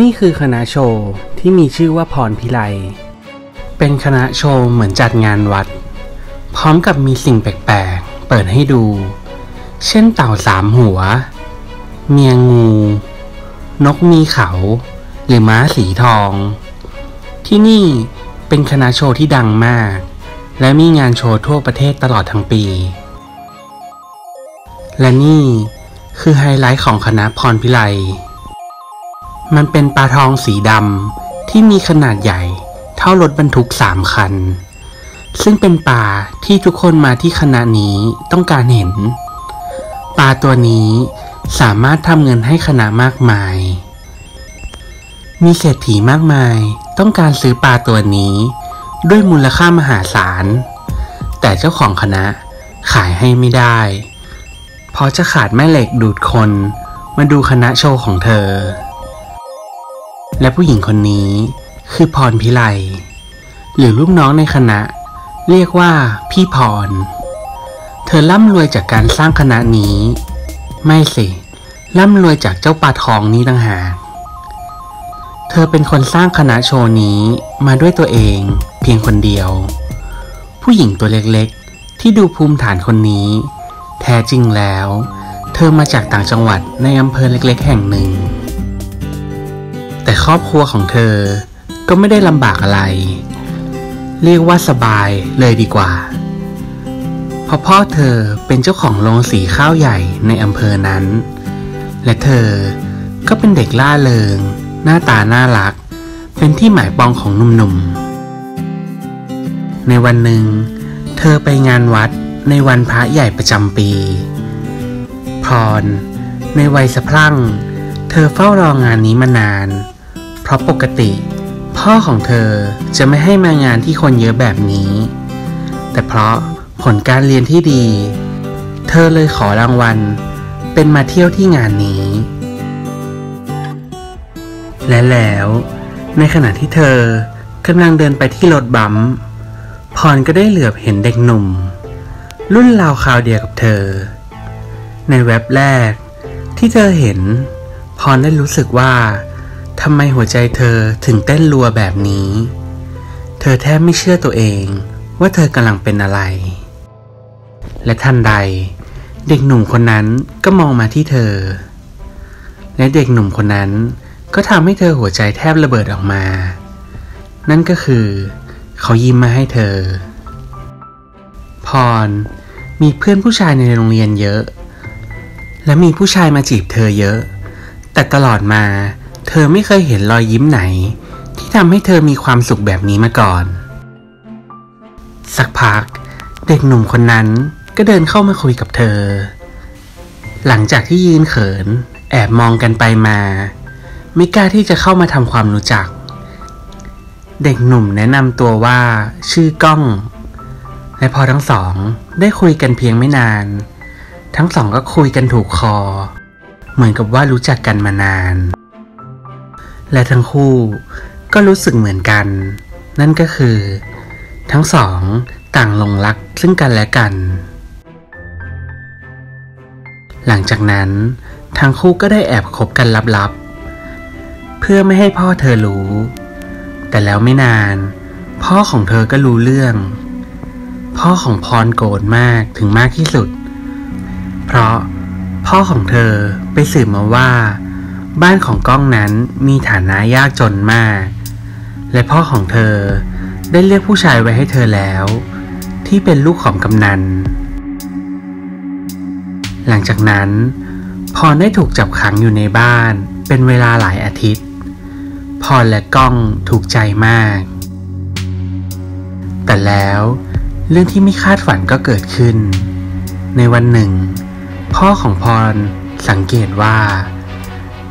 นี่คือคณะโชว์ที่มีชื่อว่าพรพิไล เป็นคณะโชว์เหมือนจัดงานวัด พร้อมกับมีสิ่งแปลกๆ เปิดให้ดู เช่นเต่าสามหัว เมียงู นกมีเขา หรือม้าสีทอง ที่นี่เป็นคณะโชว์ที่ดังมาก และมีงานโชว์ทั่วประเทศตลอดทั้งปี และนี่คือไฮไลท์ของคณะพรพิไล มันเป็นปลาทองสีดำที่มีขนาดใหญ่เท่ารถบรรทุกสามคัน ซึ่งเป็นปลาที่ทุกคนมาที่คณะนี้ต้องการเห็น ปลาตัวนี้สามารถทำเงินให้คณะมากมาย มีเศรษฐีมากมายต้องการซื้อปลาตัวนี้ ด้วยมูลค่ามหาศาล แต่เจ้าของคณะขายให้ไม่ได้ เพราะจะขาดแม่เหล็กดูดคนมาดูคณะโชว์ของเธอ และผู้หญิงคนนี้คือพรพิไลหรือลูกน้องในคณะ เรียกว่าพี่พร เธอร่ำรวยจากการสร้างคณะนี้ ไม่สิร่ำรวยจากเจ้าปลาทองนี้ต่างหากเธอเป็นคนสร้างคณะโชว์นี้มาด้วยตัวเองเพียงคนเดียว ผู้หญิงตัวเล็กๆ ที่ดูภูมิฐานคนนี้ แท้จริงแล้ว เธอมาจากต่างจังหวัดในอำเภอเล็กๆ แห่งหนึ่ง แต่ครอบครัวของเธอก็ไม่ได้ลำบากอะไร เรียกว่าสบายเลยดีกว่า เพราะพ่อเธอเป็นเจ้าของโรงสีข้าวใหญ่ในอำเภอนั้น และเธอก็เป็นเด็กล่าเริง หน้าตาน่ารัก เป็นที่หมายปองของหนุ่มๆ ในวันหนึ่ง เธอไปงานวัดในวันพระใหญ่ประจำปี พร ในวัยสะพรั่ง เธอเฝ้ารองานนี้มานาน เพราะปกติ พ่อของเธอจะไม่ให้มางานที่คนเยอะแบบนี้ แต่เพราะผลการเรียนที่ดี เธอเลยขอรางวัล เป็นมาเที่ยวที่งานนี้ และแล้ว ในขณะที่เธอกำลังเดินไปที่รถบัมป์พรก็ได้เหลือบเห็นเด็กหนุ่ม รุ่นราวคราวเดียวกับเธอ ในเว็บแรกที่เธอเห็น พรได้รู้สึกว่า ทำไมหัวใจเธอถึงเต้นรัวแบบนี้ เธอแทบไม่เชื่อตัวเองว่าเธอกำลังเป็นอะไร และทันใด เด็กหนุ่มคนนั้นก็มองมาที่เธอ และเด็กหนุ่มคนนั้นก็ทำให้เธอหัวใจแทบระเบิดออกมา นั่นก็คือ เขายิ้มมาให้เธอ พรมีเพื่อนผู้ชายในโรงเรียนเยอะ และมีผู้ชายมาจีบเธอเยอะ แต่ตลอดมา เธอไม่เคยเห็นรอยยิ้มไหน ที่ทำให้เธอมีความสุขแบบนี้มาก่อน สักพัก เด็กหนุ่มคนนั้นก็เดินเข้ามาคุยกับเธอ หลังจากที่ยืนเขิน แอบมองกันไปมา ไม่กล้าที่จะเข้ามาทำความรู้จัก เด็กหนุ่มแนะนำตัวว่าชื่อก้อง และพอทั้งสองได้คุยกันเพียงไม่นาน ทั้งสองก็คุยกันถูกคอ เหมือนกับว่ารู้จักกันมานาน และทั้งคู่ก็รู้สึกเหมือนกัน นั่นก็คือ ทั้งสองต่างหลงรักซึ่งกันและกัน หลังจากนั้น ทั้งคู่ก็ได้แอบคบกันลับๆ เพื่อไม่ให้พ่อเธอรู้ แต่แล้วไม่นาน พ่อของเธอก็รู้เรื่อง พ่อของพรโกรธมากถึงมากที่สุด เพราะพ่อของเธอไปสืบมาว่า บ้านของก้องนั้นมีฐานะยากจนมาก และพ่อของเธอได้เลือกผู้ชายไว้ให้เธอแล้ว ที่เป็นลูกของกำนัน หลังจากนั้น พรได้ถูกจับขังอยู่ในบ้านเป็นเวลาหลายอาทิตย์ พรและก้องถูกใจมาก แต่แล้วเรื่องที่ไม่คาดฝันก็เกิดขึ้น ในวันหนึ่ง พ่อของพรสังเกตว่า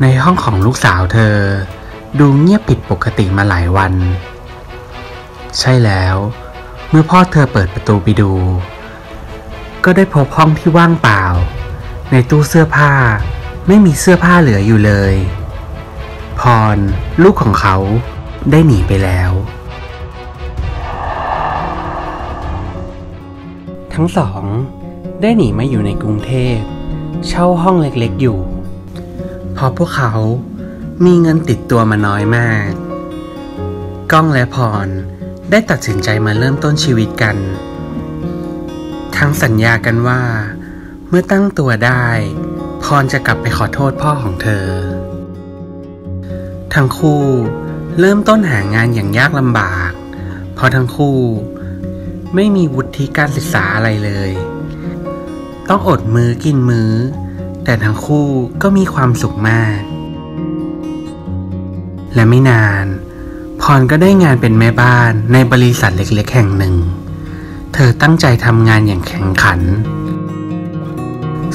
ในห้องของลูกสาวเธอ ดูเงียบผิดปกติมาหลายวัน ใช่แล้ว เมื่อพ่อเธอเปิดประตูไปดู ก็ได้พบห้องที่ว่างเปล่า ในตู้เสื้อผ้าไม่มีเสื้อผ้าเหลืออยู่เลย พร ลูกของเขาได้หนีไปแล้ว ทั้งสอง ได้หนีมาอยู่ในกรุงเทพ เช่าห้องเล็กๆอยู่ เพราะพวกเขามีเงินติดตัวมาน้อยมาก ก้องและพรได้ตัดสินใจมาเริ่มต้นชีวิตกัน ทั้งสัญญากันว่า เมื่อตั้งตัวได้ พรจะกลับไปขอโทษพ่อของเธอ ทั้งคู่เริ่มต้นหางานอย่างยากลำบาก เพราะทั้งคู่ไม่มีวุฒิการศึกษาอะไรเลย ต้องอดมือกินมือ้อ แต่ทั้งคู่ก็มีความสุขมาก และไม่นาน พรก็ได้งานเป็นแม่บ้านในบริษัทเล็กๆ แห่งหนึ่ง เธอตั้งใจทำงานอย่างแข็งขัน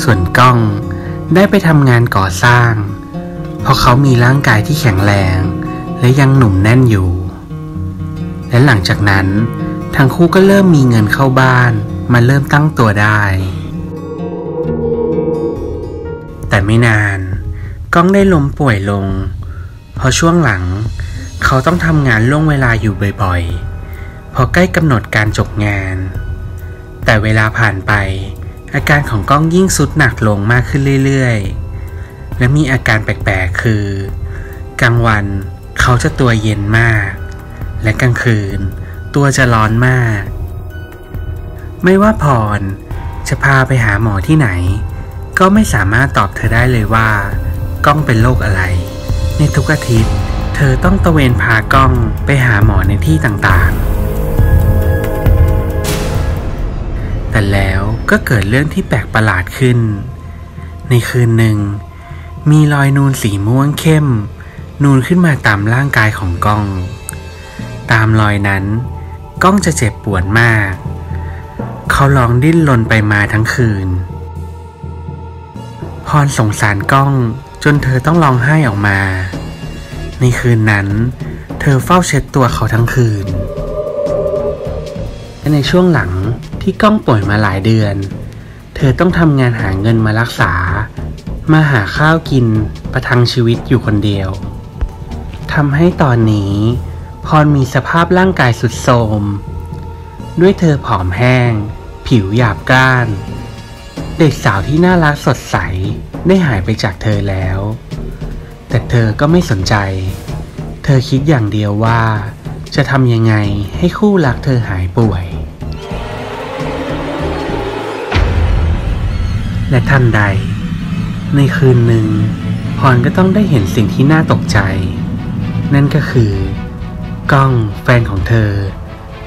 ส่วนก้องได้ไปทำงานก่อสร้าง เพราะเขามีร่างกายที่แข็งแรง และยังหนุ่มแน่นอยู่ และหลังจากนั้น ทั้งคู่ก็เริ่มมีเงินเข้าบ้านมาเริ่มตั้งตัวได้ แต่ไม่นาน ก้องได้ล้มป่วยลง เพราะช่วงหลัง เขาต้องทำงานล่วงเวลาอยู่บ่อยๆ พอใกล้กำหนดการจบงาน แต่เวลาผ่านไป อาการของก้องยิ่งสุดหนักลงมากขึ้นเรื่อยๆ และมีอาการแปลกๆ คือ กลางวันเขาจะตัวเย็นมาก และกลางคืน ตัวจะร้อนมาก ไม่ว่าพรจะพาไปหาหมอที่ไหน ก็ไม่สามารถตอบเธอได้เลยว่า กล้องเป็นโรคอะไร ในทุกอาทิตย์ เธอต้องตะเวนพากล้องไปหาหมอในที่ต่างๆ แต่แล้วก็เกิดเรื่องที่แปลกประหลาดขึ้น ในคืนหนึ่ง มีรอยนูนสีม่วงเข้ม นูนขึ้นมาตามร่างกายของกล้อง ตามรอยนั้นกล้องจะเจ็บปวดมาก เขาลองดิ้นรนไปมาทั้งคืน พรสงสารกล้องจนเธอต้องร้องไห้ออกมา ในคืนนั้น เธอเฝ้าเช็ดตัวเขาทั้งคืน และในช่วงหลังที่กล้องป่วยมาหลายเดือน เธอต้องทำงานหาเงินมารักษา มาหาข้าวกินประทังชีวิตอยู่คนเดียวทำให้ตอนนี้พรมีสภาพร่างกายสุดโทรมด้วยเธอผอมแห้ง ผิวหยาบกร้าน เด็กสาวที่น่ารักสดใสได้หายไปจากเธอแล้ว แต่เธอก็ไม่สนใจ เธอคิดอย่างเดียวว่า จะทำยังไงให้คู่รักเธอหายป่วย และทันใด ในคืนหนึ่งพรก็ต้องได้เห็นสิ่งที่น่าตกใจ นั่นก็คือ กล้องแฟนของเธอ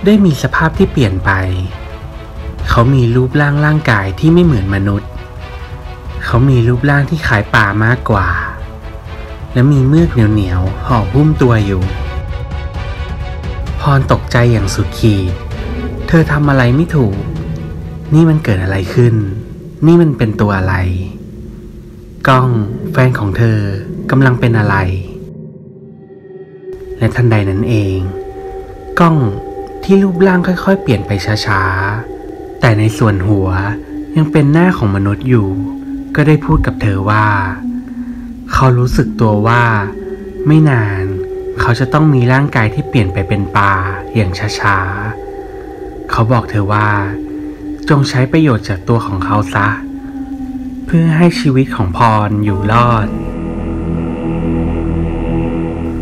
ได้มีสภาพที่เปลี่ยนไป เขามีรูปร่างร่างกายที่ไม่เหมือนมนุษย์ เขามีรูปร่างที่คล้ายป่ามากกว่า และมีเมือกเหนียวๆห่อหุ้มตัวอยู่ พรตกใจอย่างสุดขีด เธอทำอะไรไม่ถูก นี่มันเกิดอะไรขึ้น นี่มันเป็นตัวอะไร ก้องแฟนของเธอกำลังเป็นอะไร และทันใดนั้นเองกล้องที่รูปร่างค่อยๆ เปลี่ยนไปช้าๆ แต่ในส่วนหัวยังเป็นหน้าของมนุษย์อยู่ ก็ได้พูดกับเธอว่า เขารู้สึกตัวว่า ไม่นานเขาจะต้องมีร่างกายที่เปลี่ยนไปเป็นปลาอย่างช้าๆ เขาบอกเธอว่า จงใช้ประโยชน์จากตัวของเขาซะ เพื่อให้ชีวิตของพรอยู่รอด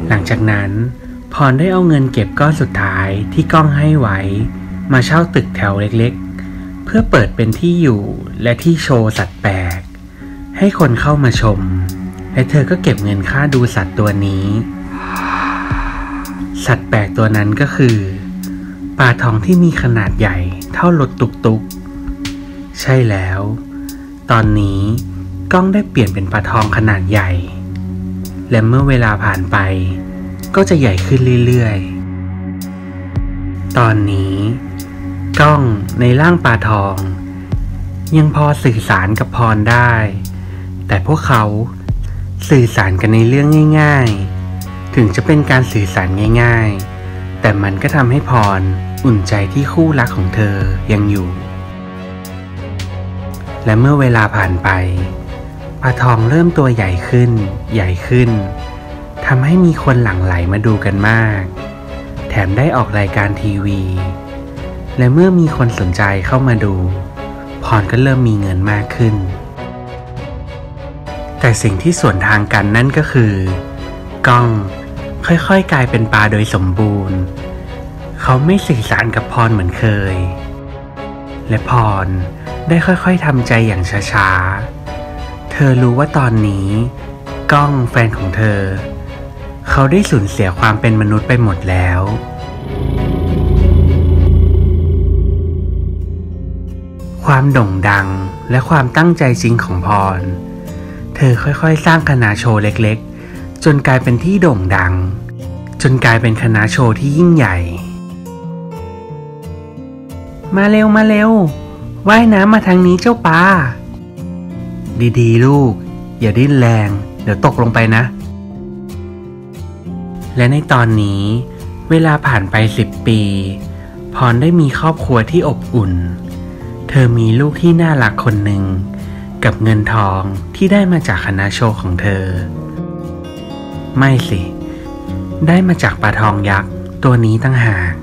หลังจากนั้นพรได้เอาเงินเก็บก้อนสุดท้ายที่ก้องให้ไว้ มาเช่าตึกแถวเล็ก พื่อเปิดเป็นที่อยู่และที่โชว์สัตว์แปลก ให้คนเข้ามาชม และเธอก็เก็บเงินค่าดูสัตว์ตัวนี้ สัตว์แปลกตัวนั้นก็คือปลาทองที่มีขนาดใหญ่เท่ารถตุกๆใช่แล้ว ตอนนี้กล้องได้เปลี่ยนเป็นปลาทองขนาดใหญ่ และเมื่อเวลาผ่านไป ก็จะใหญ่ขึ้นเรื่อยๆ ตอนนี้ กล้องในร่างปลาทอง ยังพอสื่อสารกับพรได้ แต่พวกเขาสื่อสารกันในเรื่องง่าย ๆ ถึงจะเป็นการสื่อสารง่าย ๆ แต่มันก็ทำให้พรอุ่นใจที่คู่รักของเธอยังอยู่ และเมื่อเวลาผ่านไปปลาทองเริ่มตัวใหญ่ขึ้น ใหญ่ขึ้นทำให้มีคนหลั่งไหลมาดูกันมาก แถมได้ออกรายการทีวี และเมื่อมีคนสนใจเข้ามาดู พรก็เริ่มมีเงินมากขึ้น แต่สิ่งที่ส่วนทางกันนั่นก็คือก้องค่อยๆ กลายเป็นปลาโดยสมบูรณ์ เขาไม่สื่อสารกับพรเหมือนเคย และพรได้ค่อยๆทำใจอย่างช้าๆ เธอรู้ว่าตอนนี้ก้องแฟนของเธอ เขาได้สูญเสียความเป็นมนุษย์ไปหมดแล้ว ความโด่งดังและความตั้งใจจริงของพร เธอค่อยๆ สร้างคณะโชว์เล็กๆ จนกลายเป็นที่โด่งดัง จนกลายเป็นคณะโชว์ที่ยิ่งใหญ่ มาเร็วมาเร็วว่ายน้ำมาทางนี้เจ้าปลาดีๆ ลูก อย่าดิ้นแรง เดี๋ยวตกลงไปนะ และในตอนนี้ เวลาผ่านไปสิบปี พรได้มีครอบครัวที่อบอุ่น ธอมีลูกที่น่ารักคนหนึ่ง กับเงินทองที่ได้มาจากคณะโชว์ของเธอ ไม่สิ ได้มาจากปลาทองยักษ์ตัวนี้ตั้งหาก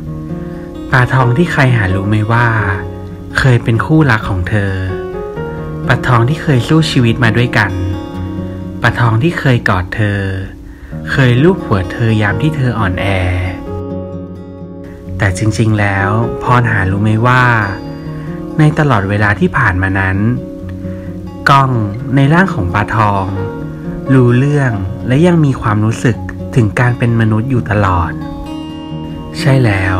ปลาทองที่ใครหารู้ไม่ว่า เคยเป็นคู่รักของเธอปลาทองที่เคยสู้ชีวิตมาด้วยกันปลาทองที่เคยกอดเธอ เคยลูบหัวเธอยามที่เธออ่อนแอ แต่จริงๆแล้วพรหารู้ไหมว่า ในตลอดเวลาที่ผ่านมานั้น กล้องในร่างของปลาทอง รู้เรื่องและยังมีความรู้สึกถึงการเป็นมนุษย์อยู่ตลอด ใช่แล้ว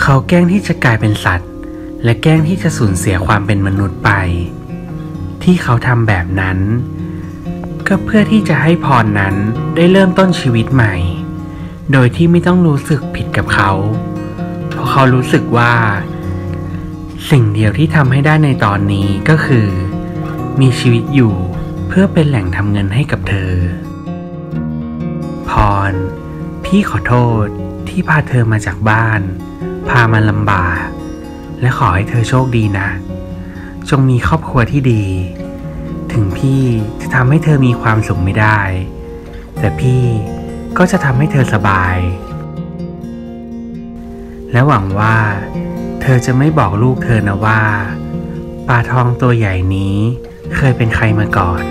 เขาแกล้งที่จะกลายเป็นสัตว์ และแกล้งที่จะสูญเสียความเป็นมนุษย์ไป ที่เขาทำแบบนั้น ก็เพื่อที่จะให้พรนั้นได้เริ่มต้นชีวิตใหม่ โดยที่ไม่ต้องรู้สึกผิดกับเขา เพราะเขารู้สึกว่า สิ่งเดียวที่ทำให้ได้ในตอนนี้ก็คือ มีชีวิตอยู่เพื่อเป็นแหล่งทำเงินให้กับเธอ พร พี่ขอโทษที่พาเธอมาจากบ้าน พามาลำบาก และขอให้เธอโชคดีนะ จงมีครอบครัวที่ดี ถึงพี่จะทำให้เธอมีความสุขไม่ได้ แต่พี่ก็จะทำให้เธอสบาย และหวังว่า เธอจะไม่บอกลูกเธอนะว่า ปลาทองตัวใหญ่นี้เคยเป็นใครมาก่อน